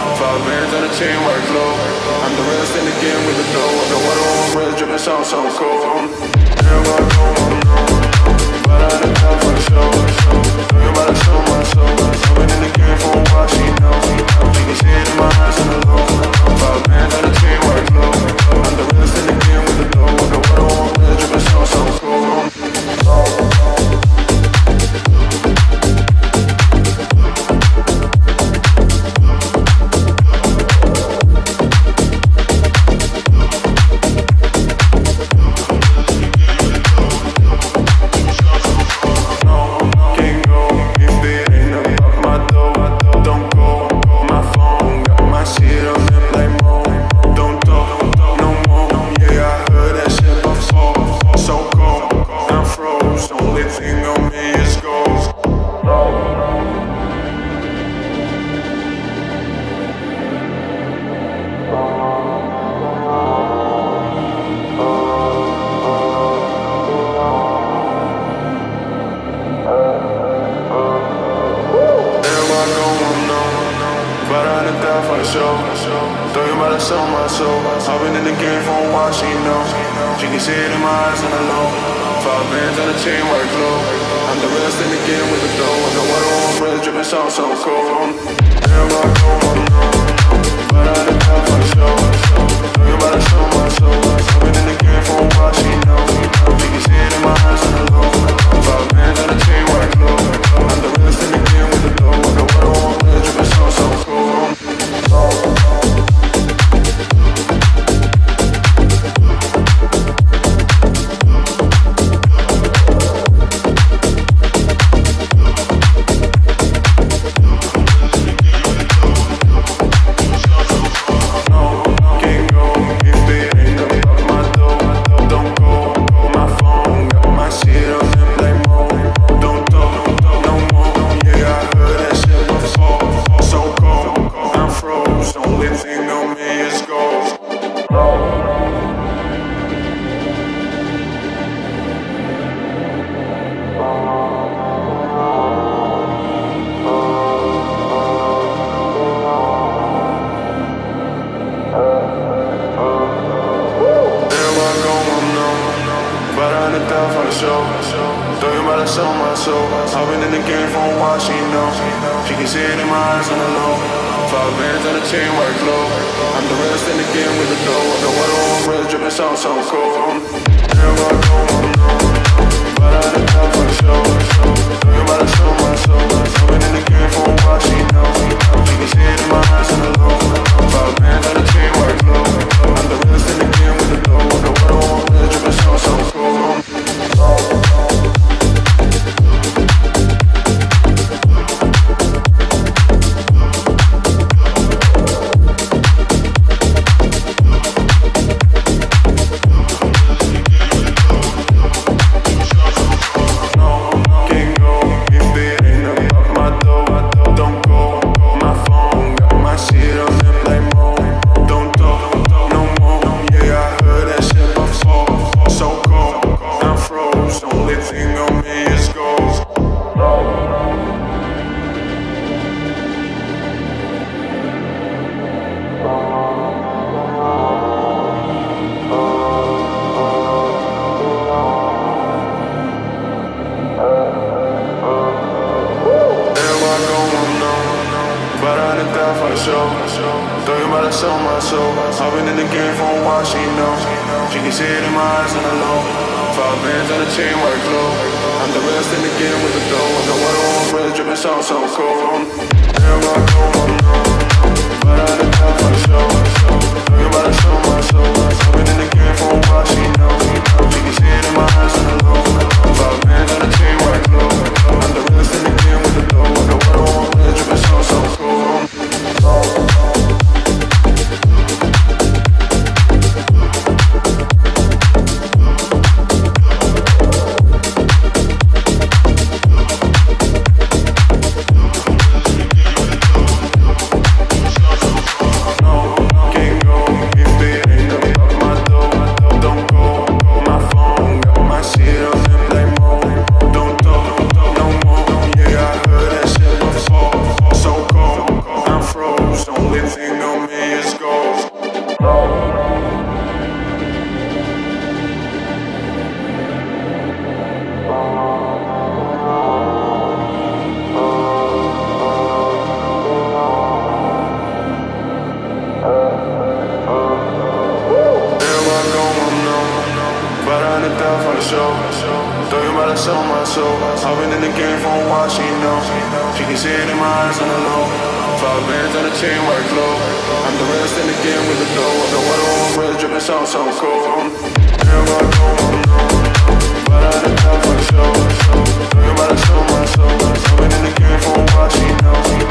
Five bands on a chain, white glow. I'm the rest in the game with the dough. The water on red, dripping sound so cold. Girl, I know, I know, but I done for the show. Think about it so much. hundred thousand for the show. Throw you about to sell my soul. I've been in the game for a while, she knows. She can see it in my eyes and alone. Five bands on the chain, white glow. I'm the best in the game with the dough. And the one on red, dripping sauce so cold. Here I go, I'm known. But I done for the show. Throw you about to my soul. everything on me is gold. show. Talking about it. I've been in the game for a while, she knows. She can see it in my eyes, I'm alone. Five bands on a chain, white glow. I'm the rest in the game with the dough. The water on red, dripping sound so cold. Girl, I don't know, but I done for the show. Think about it so much, so much, so. time for the show. Throw about to sell my soul. I've been in the game for a while, she know. She can see it in my eyes and alone. Five bands on the chain, white glow. I'm the rest in the game with the dough. The water on red, dripping sound so cold. There I go, I'm known. But I done time for the show. Throw you about to sell my soul. I've been in the game for a while, she for the show. Though you might have sold my soul. I've been in the game for a while, she knows. She can see it in my eyes the low. Five bands on the chain, work low. I'm the rest in the game with the dough. The water on red dripping, sound so cold. I I'm. But I need for the show. Though you might have my soul. I've been in the game for a while, she knows.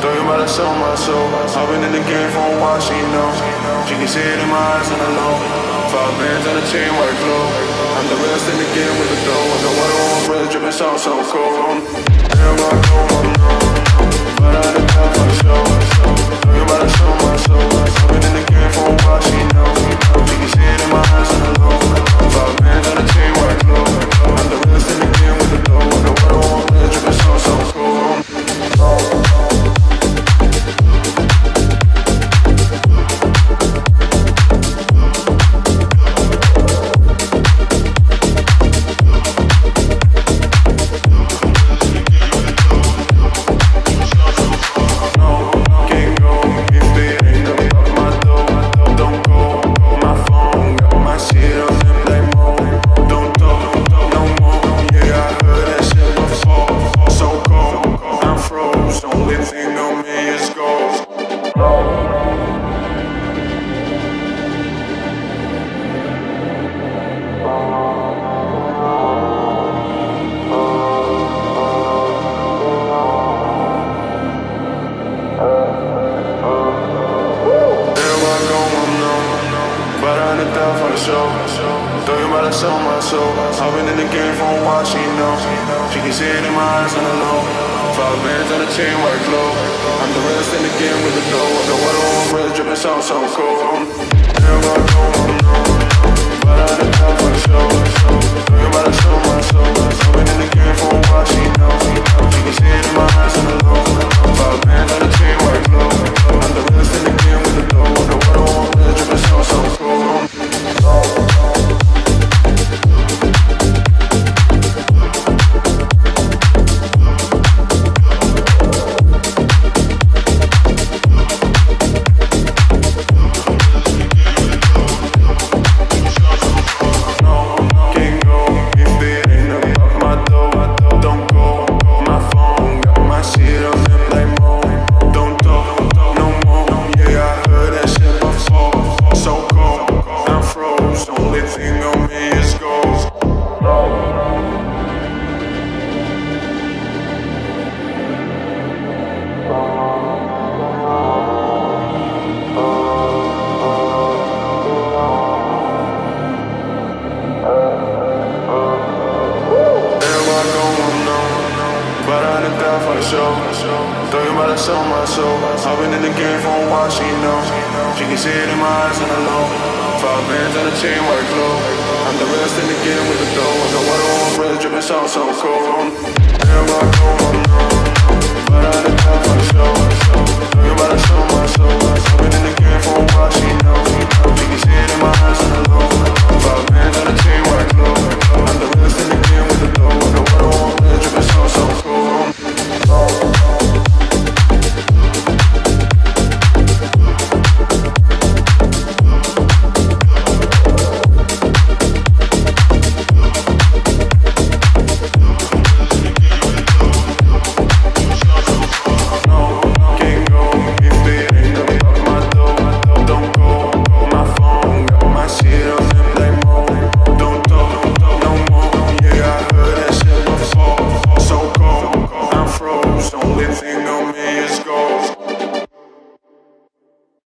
Though you might have sold my soul. I've been in the game for a while, she knows. She can see it in my eyes the low. Five bands on the chain, work low. I'm the rest in the game with the dough. The water on red dripping, sound so cold. Everywhere I go, I'm known. But I need that for show. Though you might have sold my soul. I've been in the game for a while, she knows. Sold my soul. I've been in the game for a while, she knows. She can see it in my eyes on the low. Five bands on the chain, work low. I'm the rest in the game with the dough. The water on red dripping, sound so cold. Everywhere I go, I'm known. But I need that for the show. Though you might have sold my soul. I've been in the game for a while, she knows. She can see it in my eyes I've been in the game for a while, she know. She can see it in my eyes and I know. Five bands on a chain, white glow. I'm the rest in the game with the dough. The water on my red, dripping so, so cold. Here I go, I'm known. But I done time for the show. Talking about a show, my soul. I've been in the game for a while, she know. She can see it in my